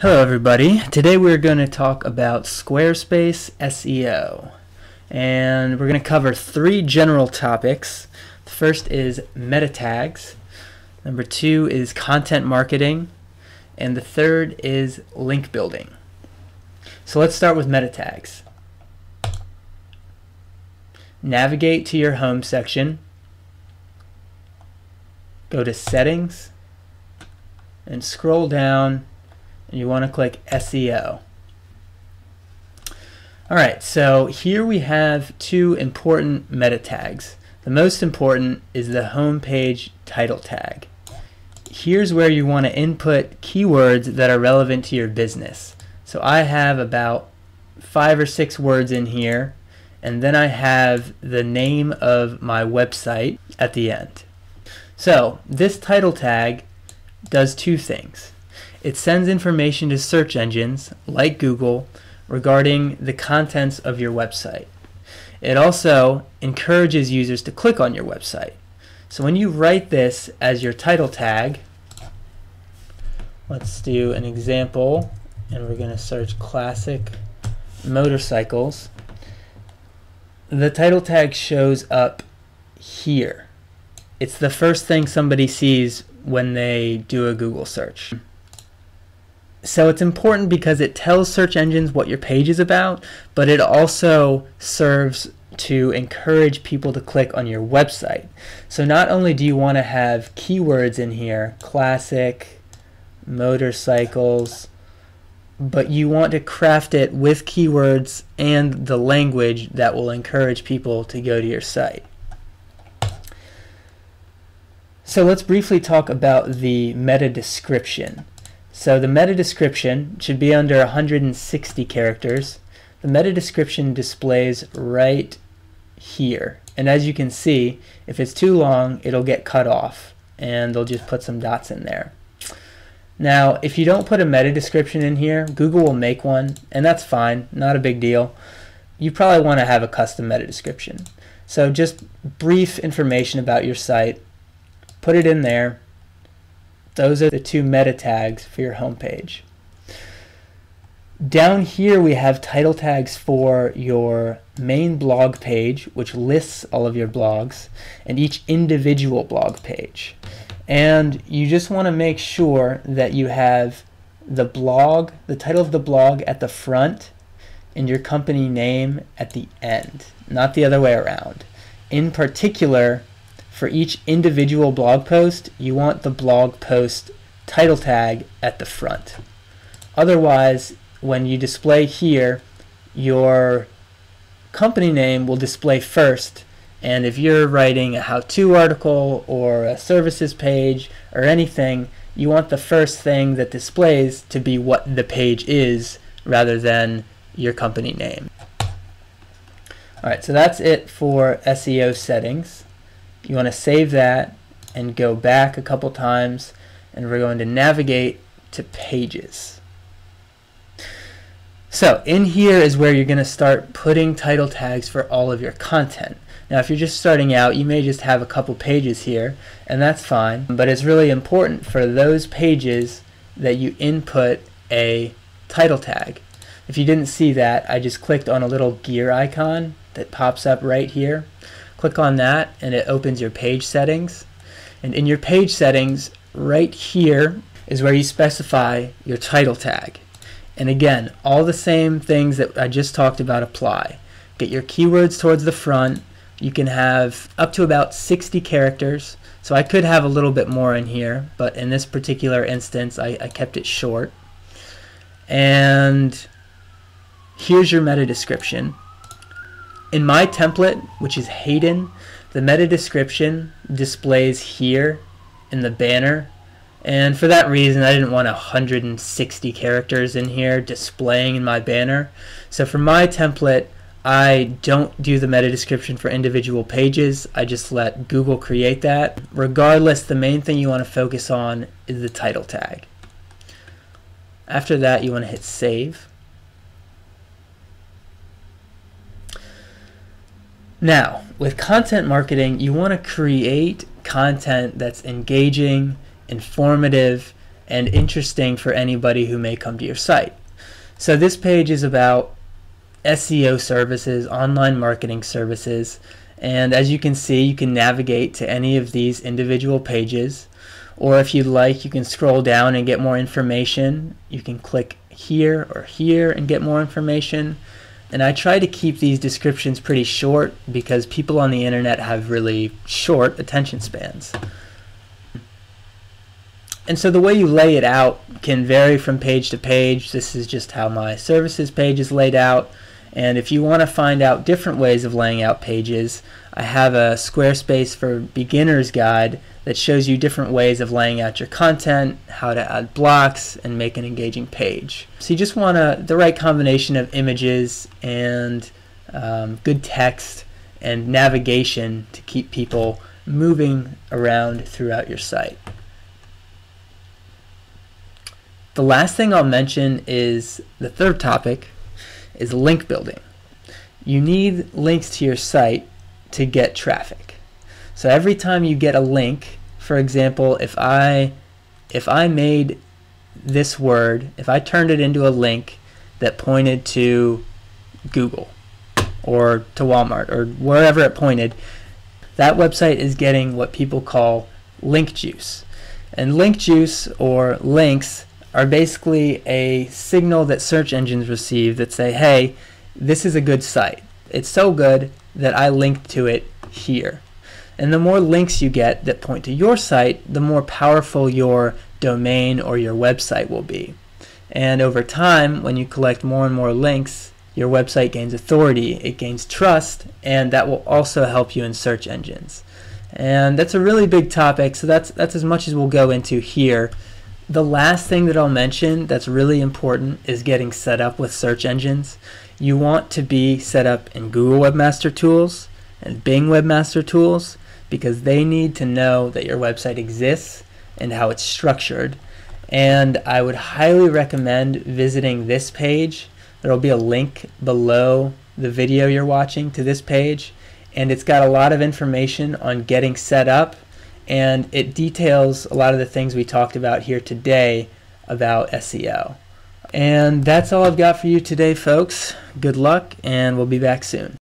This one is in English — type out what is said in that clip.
Hello everybody. Today we're going to talk about Squarespace SEO. And we're going to cover three general topics. The first is meta tags. Number two is content marketing. And the third is link building. So let's start with meta tags. Navigate to your home section. Go to settings and scroll down you want to click SEO. Alright, so here we have two important meta tags. The most important is the home page title tag. Here's where you want to input keywords that are relevant to your business. So I have about five or six words in here and then I have the name of my website at the end. So this title tag does two things. It sends information to search engines like Google regarding the contents of your website. It also encourages users to click on your website. So when you write this as your title tag, let's do an example and we're going to search classic motorcycles. The title tag shows up here. It's the first thing somebody sees when they do a Google search. So it's important because it tells search engines what your page is about, but it also serves to encourage people to click on your website. So not only do you want to have keywords in here, classic, motorcycles, but you want to craft it with keywords and the language that will encourage people to go to your site. So let's briefly talk about the meta description. So the meta description should be under 160 characters. The meta description displays right here. And as you can see, if it's too long, it'll get cut off and they'll just put some dots in there. Now, if you don't put a meta description in here, Google will make one, and that's fine, not a big deal. You probably want to have a custom meta description. So just brief information about your site, put it in there, those are the two meta tags for your homepage. Down here we have title tags for your main blog page, which lists all of your blogs, and each individual blog page. And you just want to make sure that you have the blog, the title of the blog at the front, and your company name at the end, not the other way around. In particular, for each individual blog post, you want the blog post title tag at the front. Otherwise, when you display here, your company name will display first. And if you're writing a how-to article or a services page or anything, you want the first thing that displays to be what the page is rather than your company name. Alright, so that's it for SEO settings you want to save that and go back a couple times and we're going to navigate to pages. So in here is where you're going to start putting title tags for all of your content. Now if you're just starting out you may just have a couple pages here and that's fine but it's really important for those pages that you input a title tag. If you didn't see that I just clicked on a little gear icon that pops up right here Click on that and it opens your page settings. And in your page settings, right here is where you specify your title tag. And again, all the same things that I just talked about apply. Get your keywords towards the front. You can have up to about 60 characters. So I could have a little bit more in here, but in this particular instance, I, I kept it short. And here's your meta description. In my template, which is Hayden, the meta description displays here in the banner. And for that reason, I didn't want 160 characters in here displaying in my banner. So for my template, I don't do the meta description for individual pages. I just let Google create that. Regardless, the main thing you want to focus on is the title tag. After that, you want to hit save. Now, with content marketing, you want to create content that's engaging, informative, and interesting for anybody who may come to your site. So this page is about SEO services, online marketing services, and as you can see, you can navigate to any of these individual pages. Or if you'd like, you can scroll down and get more information. You can click here or here and get more information. And I try to keep these descriptions pretty short because people on the internet have really short attention spans. And so the way you lay it out can vary from page to page. This is just how my services page is laid out. And if you want to find out different ways of laying out pages, I have a Squarespace for Beginners guide that shows you different ways of laying out your content, how to add blocks, and make an engaging page. So you just want a, the right combination of images and um, good text and navigation to keep people moving around throughout your site. The last thing I'll mention is the third topic is link building. You need links to your site to get traffic. So every time you get a link, for example, if I if I made this word, if I turned it into a link that pointed to Google or to Walmart or wherever it pointed, that website is getting what people call link juice. And link juice or links are basically a signal that search engines receive that say, hey, this is a good site. It's so good that I linked to it here. And the more links you get that point to your site, the more powerful your domain or your website will be. And over time, when you collect more and more links, your website gains authority, it gains trust, and that will also help you in search engines. And that's a really big topic, so that's that's as much as we'll go into here. The last thing that I'll mention that's really important is getting set up with search engines. You want to be set up in Google Webmaster Tools and Bing Webmaster Tools because they need to know that your website exists and how it's structured. And I would highly recommend visiting this page. There will be a link below the video you're watching to this page, and it's got a lot of information on getting set up and it details a lot of the things we talked about here today about SEO. And that's all I've got for you today, folks. Good luck, and we'll be back soon.